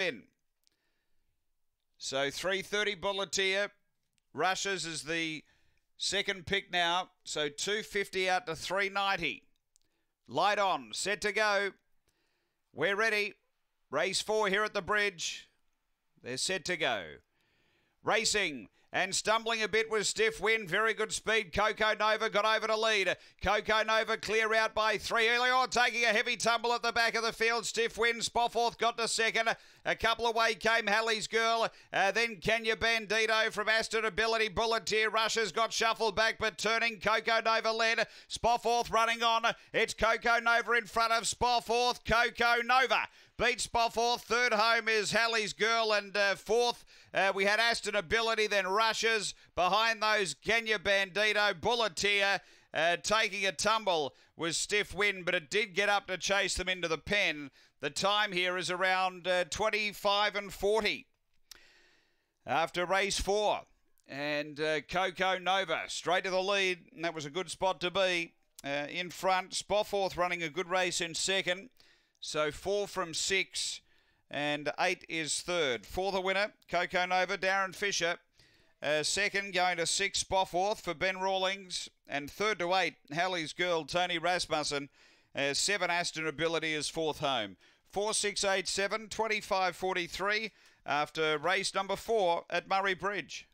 in. So 330 Bulleteer. Rushes is the second pick now. So 250 out to 390. Light on, set to go. We're ready. Race four here at the bridge. They're set to go. Racing. And stumbling a bit was Stiff Wind. Very good speed. Coco Nova got over to lead. Coco Nova clear out by three. On, taking a heavy tumble at the back of the field. Stiff Wind. Spofforth got to second. A couple away came Halley's Girl. Uh, then Kenya Bandito from Aston Ability. Bulleteer Rushes got shuffled back, but turning. Coco Nova led. Spofforth running on. It's Coco Nova in front of Spofforth. Coco Nova beats Spofforth. Third home is Halley's Girl. And uh, fourth, uh, we had Aston Ability, then Rushes. Behind those, Kenya Bandito, Bulleteer. Uh, taking a tumble was stiff wind, but it did get up to chase them into the pen. The time here is around uh, 25 and 40 after race four. And uh, Coco Nova straight to the lead, and that was a good spot to be. Uh, in front, Spofforth running a good race in second. So four from six, and eight is third. For the winner, Coco Nova, Darren Fisher. Uh, second, going to six, Spofforth for Ben Rawlings. And third to eight, Halley's girl, Tony Rasmussen. Uh, seven, Aston Ability is fourth home. 4687 2543 after race number four at Murray Bridge.